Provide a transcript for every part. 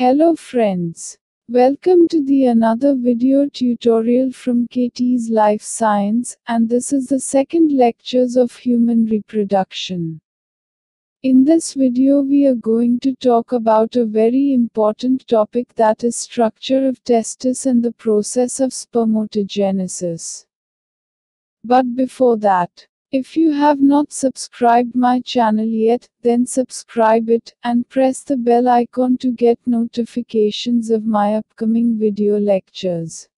Hello friends. Welcome to the another video tutorial from KT's Life Science and this is the second lectures of human reproduction. In this video we are going to talk about a very important topic that is structure of testis and the process of spermatogenesis. But before that, if you have not subscribed my channel yet, then subscribe it and press the bell icon to get notifications of my upcoming video lectures.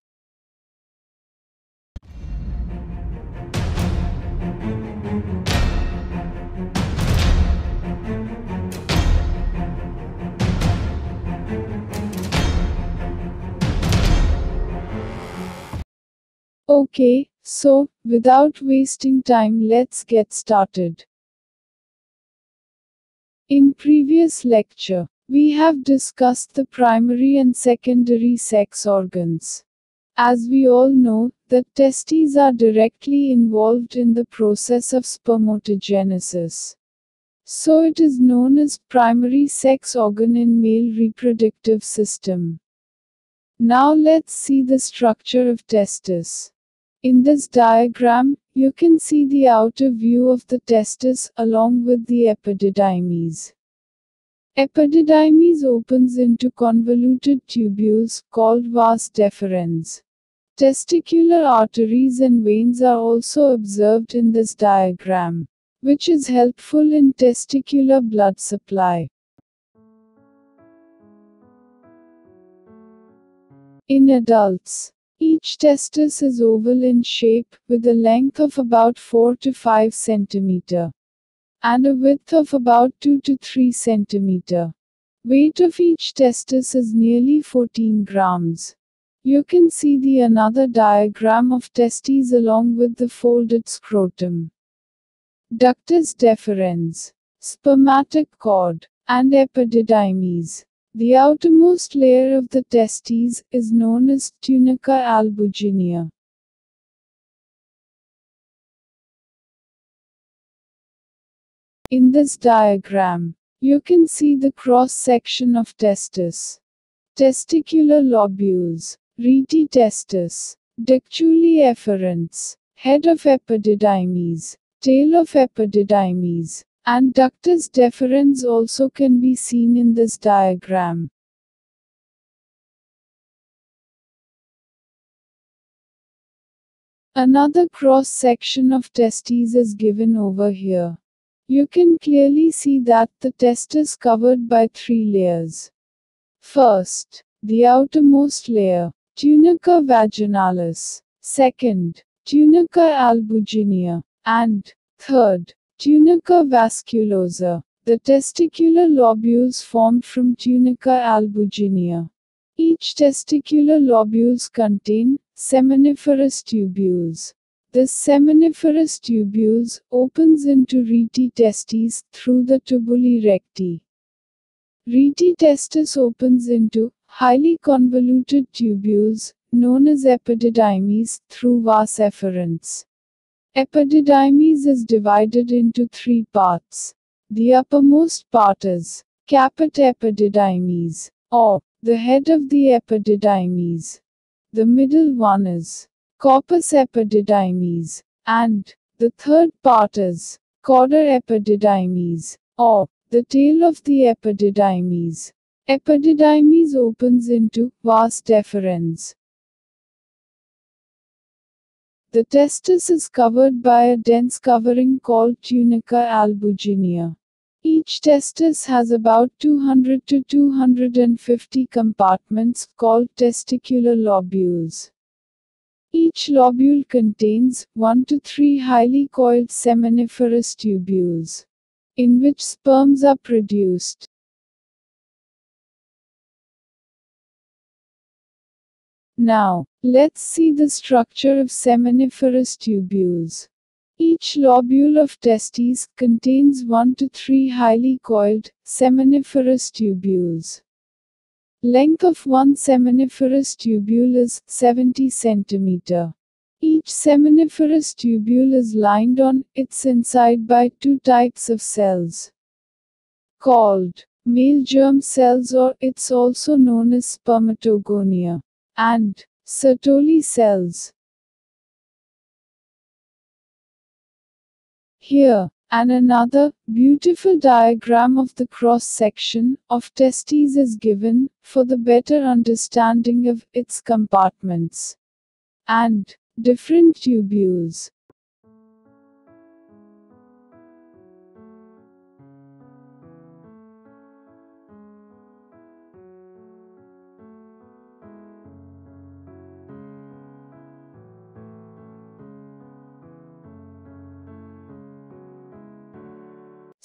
Okay, so, without wasting time let's get started. In previous lecture, we have discussed the primary and secondary sex organs. As we all know, the testes are directly involved in the process of spermatogenesis. So it is known as primary sex organ in male reproductive system. Now let's see the structure of testis. In this diagram, you can see the outer view of the testis along with the epididymis. Epididymis opens into convoluted tubules called vas deferens. Testicular arteries and veins are also observed in this diagram, which is helpful in testicular blood supply. In adults, each testis is oval in shape, with a length of about 4 to 5 cm and a width of about 2 to 3 cm. Weight of each testis is nearly 14 grams. You can see the another diagram of testes along with the folded scrotum. Ductus deferens, spermatic cord, and epididymis. The outermost layer of the testes is known as tunica albuginea. In this diagram, you can see the cross section of testis. Testicular lobules, rete testis, ductuli efferents, head of epididymis, tail of epididymis, and ductus deferens also can be seen in this diagram. Another cross section of testes is given over here. You can clearly see that the testis covered by three layers. First, the outermost layer, tunica vaginalis. Second, tunica albuginea. And, third, Tunica vasculosa. The testicular lobules formed from tunica albuginea. Each testicular lobules contain seminiferous tubules. The seminiferous tubules opens into rete testes through the tubuli recti. Rete testis opens into highly convoluted tubules known as epididymis through vas efferents. Epididymis is divided into three parts. The uppermost part is caput epididymis, or the head of the epididymis. The middle one is corpus epididymis, and the third part is cauda epididymis, or the tail of the epididymis. Epididymis opens into vas deferens, the testis is covered by a dense covering called tunica albuginea. Each testis has about 200 to 250 compartments called testicular lobules. Each lobule contains 1 to 3 highly coiled seminiferous tubules, in which sperms are produced. Now, let's see the structure of seminiferous tubules. Each lobule of testes contains 1 to 3 highly coiled, seminiferous tubules. Length of one seminiferous tubule is 70 cm. Each seminiferous tubule is lined on its inside by two types of cells called male germ cells or it's also known as spermatogonia, and Sertoli cells. Here, and another, beautiful diagram of the cross-section of testes is given, for the better understanding of its compartments and different tubules.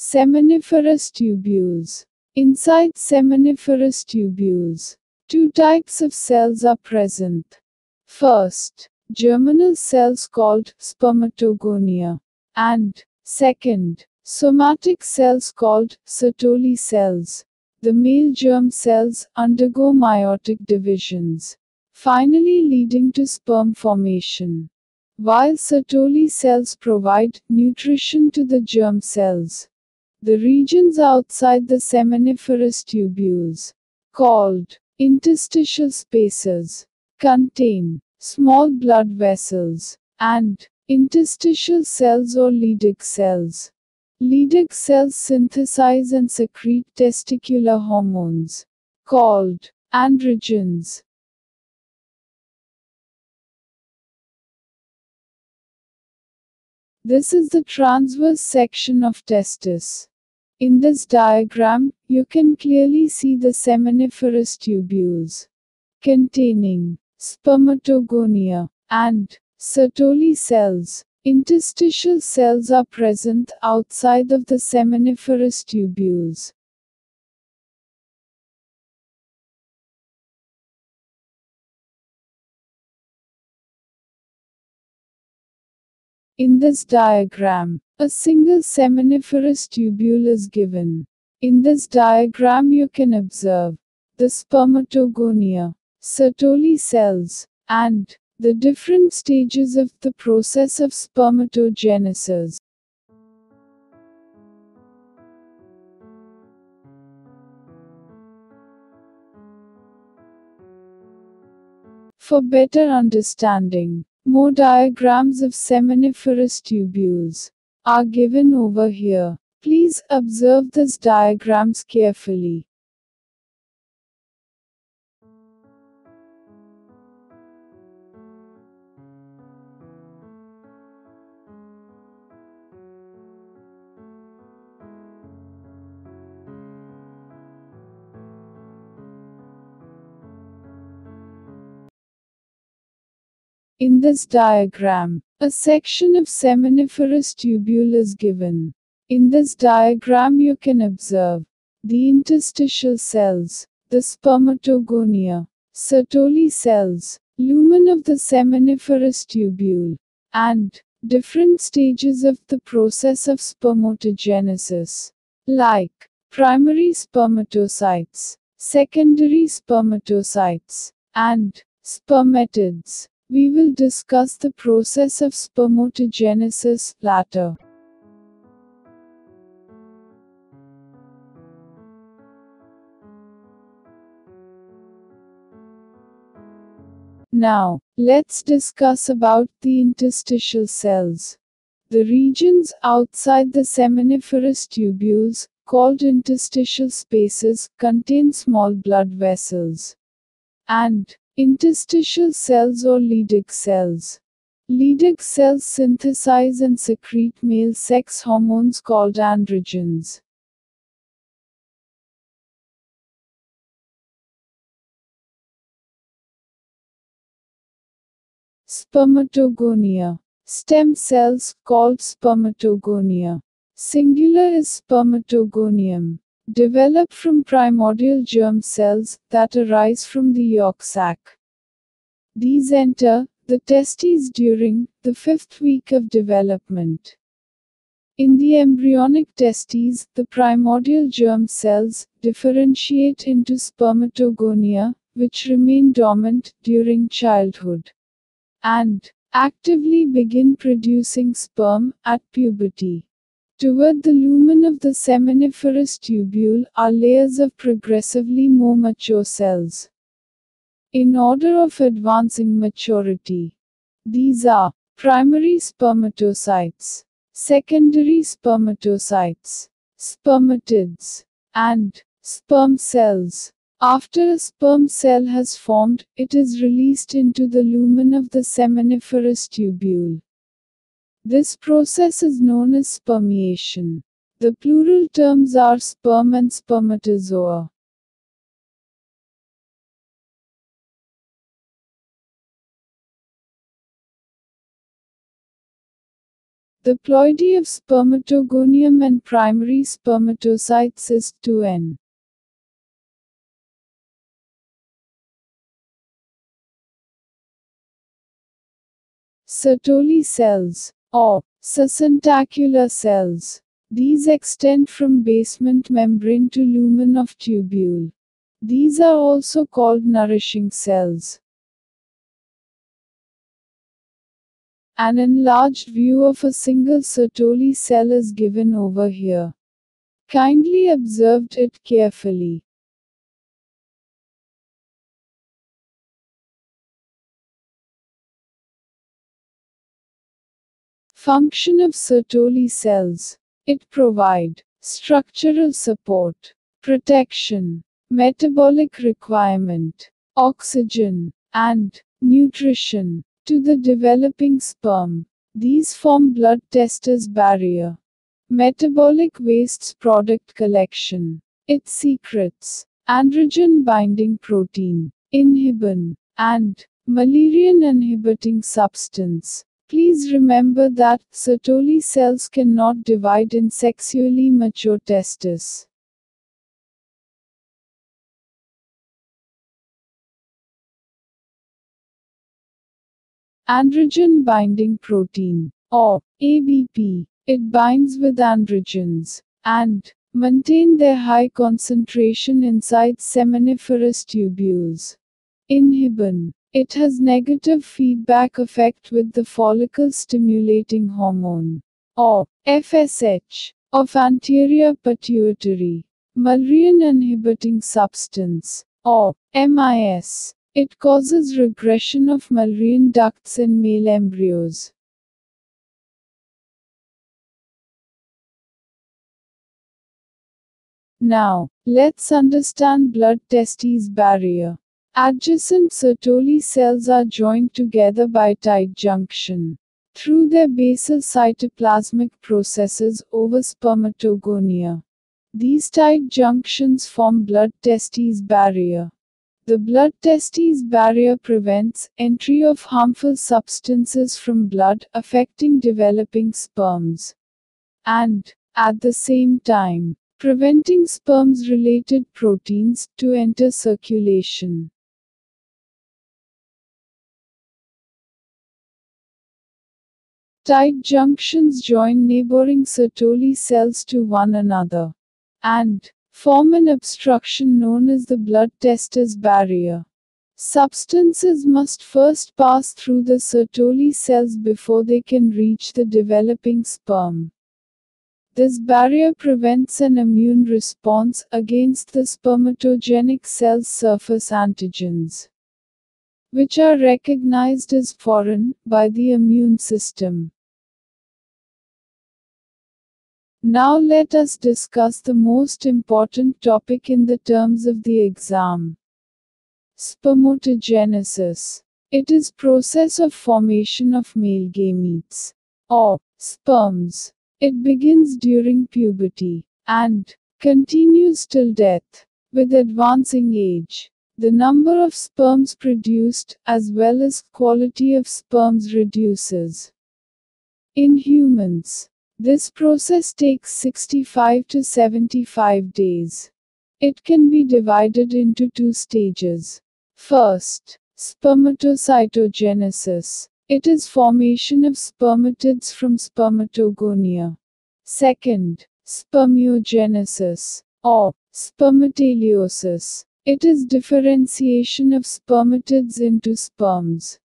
Seminiferous tubules. Inside seminiferous tubules, two types of cells are present. First, germinal cells called spermatogonia, and second, somatic cells called Sertoli cells. The male germ cells undergo meiotic divisions, finally leading to sperm formation. While Sertoli cells provide nutrition to the germ cells, the regions outside the seminiferous tubules, called interstitial spaces, contain small blood vessels and interstitial cells or Leydig cells. Leydig cells synthesize and secrete testicular hormones, called androgens. This is the transverse section of testis. In this diagram, you can clearly see the seminiferous tubules containing spermatogonia and Sertoli cells. Interstitial cells are present outside of the seminiferous tubules. In this diagram, a single seminiferous tubule is given. In this diagram you can observe the spermatogonia, Sertoli cells, and the different stages of the process of spermatogenesis. For better understanding, more diagrams of seminiferous tubules are given over here. Please observe these diagrams carefully. In this diagram, a section of seminiferous tubule is given. In this diagram you can observe the interstitial cells, the spermatogonia, Sertoli cells, lumen of the seminiferous tubule, and different stages of the process of spermatogenesis, like primary spermatocytes, secondary spermatocytes, and spermatids. We will discuss the process of spermatogenesis later. Now, let's discuss about the interstitial cells. The regions outside the seminiferous tubules, called interstitial spaces, contain small blood vessels. And, Interstitial cells or Leydig cells. Leydig cells synthesize and secrete male sex hormones called androgens. Spermatogonia. Stem cells, called spermatogonia. Singular is spermatogonium develop from primordial germ cells that arise from the yolk sac. These enter the testes during the fifth week of development. In the embryonic testes, the primordial germ cells differentiate into spermatogonia, which remain dormant during childhood and actively begin producing sperm at puberty. Toward the lumen of the seminiferous tubule are layers of progressively more mature cells. In order of advancing maturity, these are primary spermatocytes, secondary spermatocytes, spermatids, and sperm cells. After a sperm cell has formed, it is released into the lumen of the seminiferous tubule. This process is known as spermiation. The plural terms are sperm and spermatozoa. The ploidy of spermatogonium and primary spermatocytes is 2n. Sertoli cells or sustentacular cells. These extend from basement membrane to lumen of tubule. These are also called nourishing cells. An enlarged view of a single Sertoli cell is given over here. Kindly observe it carefully. Function of Sertoli cells. It provide structural support, protection, metabolic requirement, oxygen, and nutrition to the developing sperm. These form blood testis barrier. Metabolic wastes product collection. It secretes androgen binding protein, inhibin, and Mullerian inhibiting substance. Please remember that Sertoli cells cannot divide in sexually mature testes. Androgen binding protein, or ABP. It binds with androgens and maintain their high concentration inside seminiferous tubules. Inhibin it has negative feedback effect with the follicle stimulating hormone or FSH of anterior pituitary Mullerian inhibiting substance or MIS. It causes regression of Mullerian ducts in male embryos. Now, let's understand blood testes barrier. Adjacent Sertoli cells are joined together by tight junction. Through their basal cytoplasmic processes over spermatogonia. These tight junctions form blood testes barrier. The blood testes barrier prevents entry of harmful substances from blood affecting developing sperms. And, at the same time, preventing sperms related proteins to enter circulation. Tight junctions join neighboring Sertoli cells to one another and form an obstruction known as the blood testis barrier. Substances must first pass through the Sertoli cells before they can reach the developing sperm. This barrier prevents an immune response against the spermatogenic cell's surface antigens, which are recognized as foreign by the immune system. Now let us discuss the most important topic in the terms of the exam. Spermatogenesis. It is process of formation of male gametes or sperms. It begins during puberty and continues till death. With advancing age, the number of sperms produced, as well as quality of sperms reduces. In humans, this process takes 65 to 75 days. It can be divided into two stages. First, spermatocytogenesis. It is formation of spermatids from spermatogonia. Second, spermiogenesis or spermateliosis. It is differentiation of spermatids into sperms.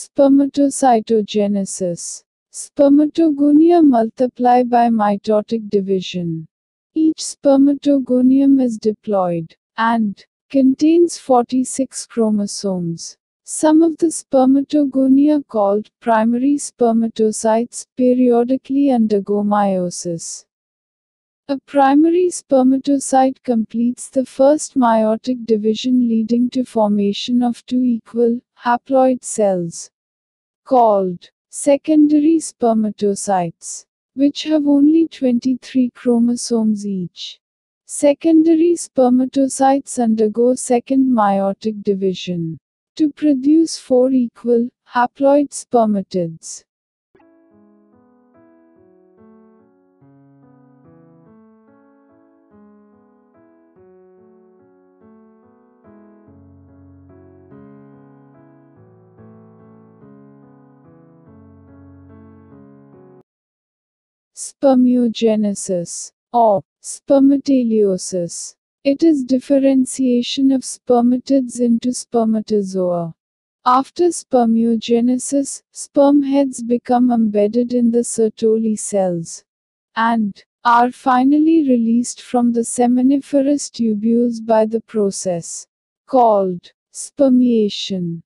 Spermatocytogenesis. Spermatogonia multiply by mitotic division. Each spermatogonium is diploid and contains 46 chromosomes. Some of the spermatogonia called primary spermatocytes periodically undergo meiosis. A primary spermatocyte completes the first meiotic division leading to formation of two equal, haploid cells, called secondary spermatocytes, which have only 23 chromosomes each. Secondary spermatocytes undergo second meiotic division to produce four equal, haploid spermatids. Spermiogenesis or spermateliosis. It is differentiation of spermatids into spermatozoa. After spermiogenesis, sperm heads become embedded in the Sertoli cells and are finally released from the seminiferous tubules by the process called spermiation.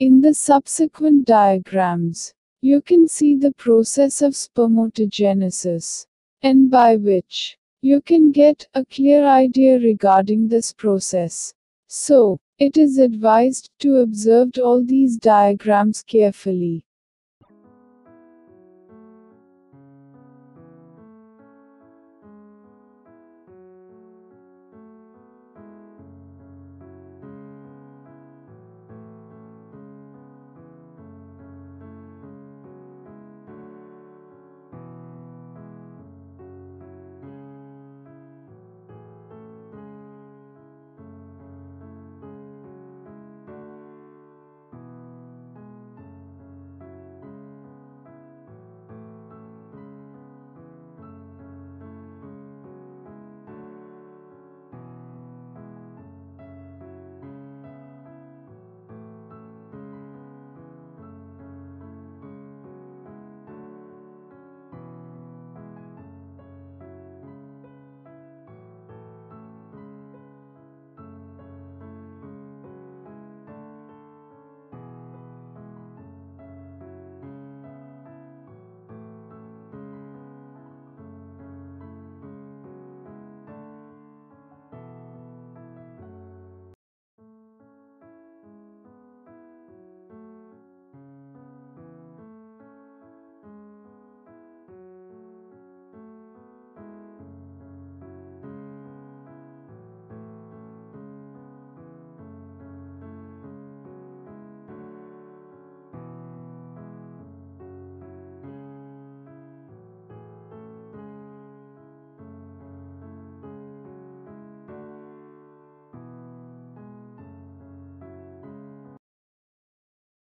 In the subsequent diagrams, you can see the process of spermatogenesis, and by which you can get a clear idea regarding this process. So, it is advised to observe all these diagrams carefully.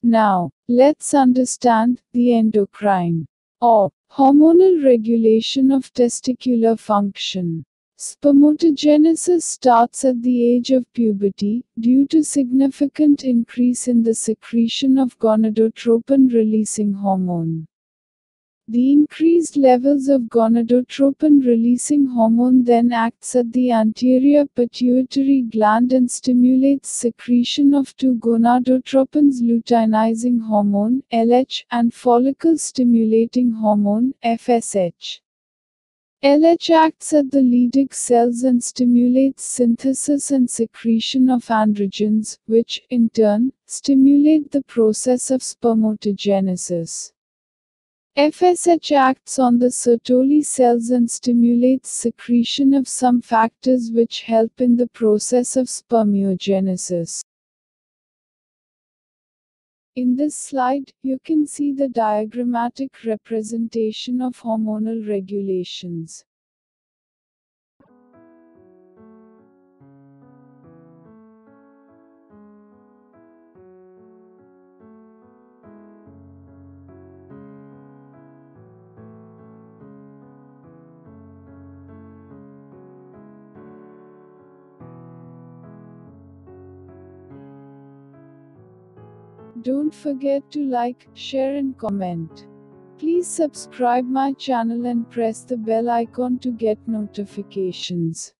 Now, let's understand the endocrine or hormonal regulation of testicular function. Spermatogenesis starts at the age of puberty, due to significant increase in the secretion of gonadotropin-releasing hormone. The increased levels of gonadotropin releasing hormone then acts at the anterior pituitary gland and stimulates secretion of two gonadotropins luteinizing hormone LH and follicle stimulating hormone FSH. LH acts at the Leydig cells and stimulates synthesis and secretion of androgens, which, in turn, stimulate the process of spermatogenesis. FSH acts on the Sertoli cells and stimulates secretion of some factors which help in the process of spermiogenesis. In this slide, you can see the diagrammatic representation of hormonal regulations. Don't forget to like, share and comment. Please subscribe my channel and press the bell icon to get notifications.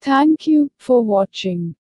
Thank you for watching.